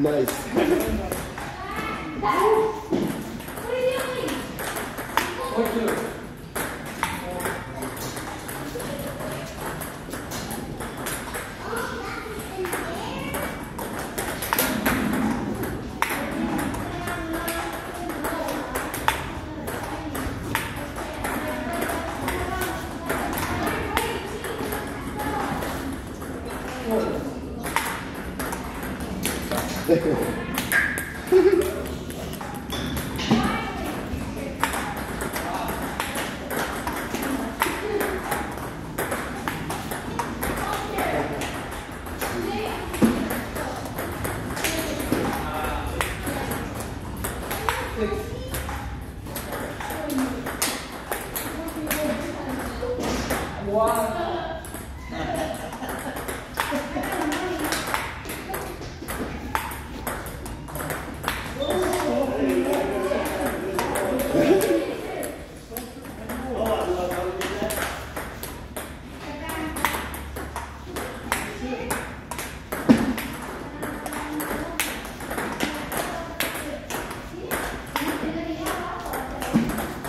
Nice. One.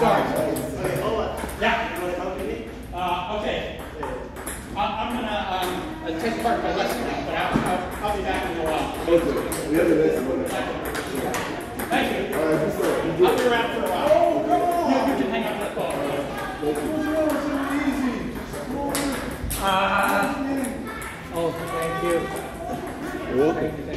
Sorry. Yeah. Uh, okay. Uh, I'm gonna um, take part I'll, be back in a while. Okay. We have one. Thank you. I'll be around for a while. Oh, come on. You can hang up. Thank you. Oh, thank you.